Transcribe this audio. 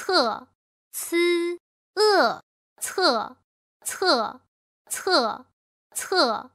侧 ce 侧侧侧侧